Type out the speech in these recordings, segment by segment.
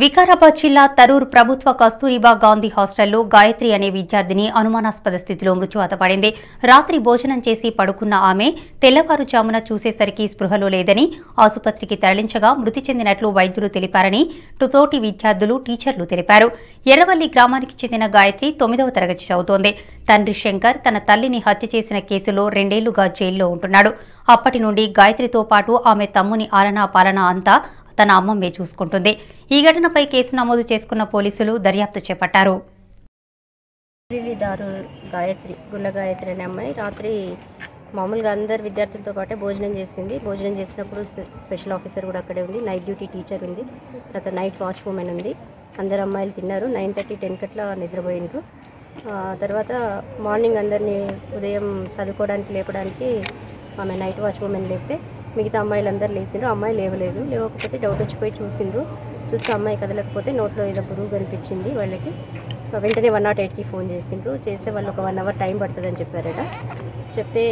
వికారాబాద్ జిల్లా తరూర్ ప్రభుత్వ కస్తూరిబా గాంధీ హాస్టల్లో గాయత్రి అనే విద్యార్థిని అనుమానాస్పద స్థితిలో మృత్యువాత పడింది. రాత్రి భోజనం చేసి పడుకున్న ఆమె తెల్లవారుజామున చూసేసరికి స్పృహలో లేదని ఆసుపత్రికి తరలించగా మృతి చెందినట్లు వైద్యులు తెలిపారని టుతోటి విద్యార్థులు టీచర్లు తెలిపారు. ఎర్రవల్లి గ్రామానికి చెందిన గాయత్రి తొమ్మిదవ తరగతి చదువుతోంది. తండ్రి శంకర్ తన తల్లిని హత్య చేసిన కేసులో రెండేళ్ళుగా జైల్లో ఉంటున్నాడు. అప్పటి నుండి గాయత్రితో పాటు ఆమె తమ్ముని ఆలనా పాలన అంతా తన అమ్మమ్మే చూసుకుంటుంది. ఈ ఘటనపై కేసు నమోదు చేసుకున్న పోలీసులు దర్యాప్తు చేపట్టారు. దారు గాయత్రి గుల్ల గాయత్రి అనే అమ్మాయి రాత్రి మామూలుగా అందరు విద్యార్థులతో పాటే భోజనం చేసింది. భోజనం చేసినప్పుడు స్పెషల్ ఆఫీసర్ కూడా అక్కడే ఉంది. నైట్ డ్యూటీ టీచర్ ఉంది. తర్వాత నైట్ వాచ్ ఉమెన్ ఉంది. అందరు అమ్మాయిలు తిన్నారు. నైన్ థర్టీ టెన్ కట్లా నిద్రపోయిండ్రు. తర్వాత మార్నింగ్ అందరినీ ఉదయం చదువుకోవడానికి లేపడానికి ఆమె నైట్ వాచ్ ఉమెన్ లేపితే మిగతా అమ్మాయిలందరూ లేచిండ్రు. అమ్మాయి లేవలేదు. లేవకపోతే డౌట్ వచ్చిపోయి చూసిండ్రు. చూస్తే అమ్మాయి కదలకపోతే నోట్లో ఏదో పురుగు కనిపించింది వాళ్ళకి. వెంటనే వన్ నాట్ ఎయిట్కి ఫోన్ చేసిండ్రు. చేస్తే వాళ్ళు ఒక వన్ అవర్ టైం పడుతుందని చెప్పారట. చెప్తే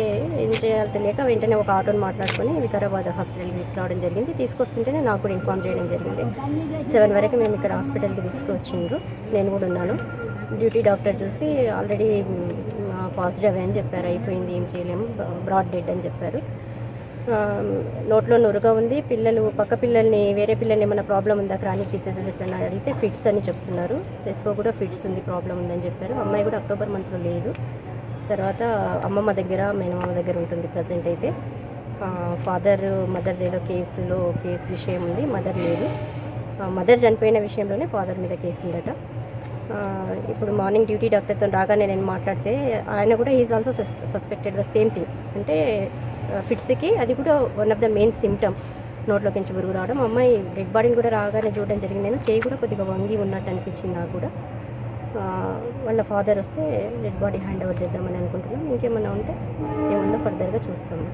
ఏం చేయాలి తెలియక వెంటనే ఒక ఆటోని మాట్లాడుకొని వికారాబాద్ హాస్పిటల్కి తీసుకురావడం జరిగింది. తీసుకొస్తుంటేనే నాకు కూడా ఇన్ఫామ్ చేయడం జరిగింది. సెవెన్ వరకు మేము ఇక్కడ హాస్పిటల్కి తీసుకొచ్చిండ్రు. నేను కూడా ఉన్నాను. డ్యూటీ డాక్టర్ చూసి ఆల్రెడీ పాజిటివ్ అని చెప్పారు. అయిపోయింది ఏం చేయలేము. బ్రాడ్ డెడ్ అని చెప్పారు. నోట్లో నురుగా ఉంది. పిల్లలు పక్క పిల్లల్ని వేరే పిల్లల్ని ఏమైనా ప్రాబ్లం ఉందా? క్రానిక్ డిసీజెస్ ఎట్లా అడిగితే ఫిట్స్ అని చెప్తున్నారు. ఎస్ఓ కూడా ఫిట్స్ ఉంది ప్రాబ్లం ఉందని చెప్పారు. అమ్మాయి కూడా అక్టోబర్ మంత్లో లేదు. తర్వాత అమ్మమ్మ దగ్గర మేనమామ దగ్గర ఉంటుంది ప్రజెంట్ అయితే. ఫాదర్ మదర్ డేలో కేసులో కేసు విషయం ఉంది. మదర్ లేదు. మదర్ చనిపోయిన విషయంలోనే ఫాదర్ మీద కేసు ఉందట. ఇప్పుడు మార్నింగ్ డ్యూటీ డాక్టర్తో రాగానే నేను మాట్లాడితే ఆయన కూడా is also suspected the same thing అంటే ఫిట్స్కి అది కూడా one of the main symptom నోట్లోకి నుంచి పురుగు రావడం. అమ్మాయి డెడ్ బాడీని కూడా రాగానే చూడడం జరిగింది. నేను చేయి కూడా కొద్దిగా వంగి ఉన్నట్టు అనిపించింది నాకు కూడా. వాళ్ళ ఫాదర్ వస్తే డెడ్ బాడీ హ్యాండ్ ఓవర్ చేద్దామని అనుకుంటున్నాం. ఇంకేమన్నా ఉంటే ఏముందో ఫర్దర్గా చూస్తాము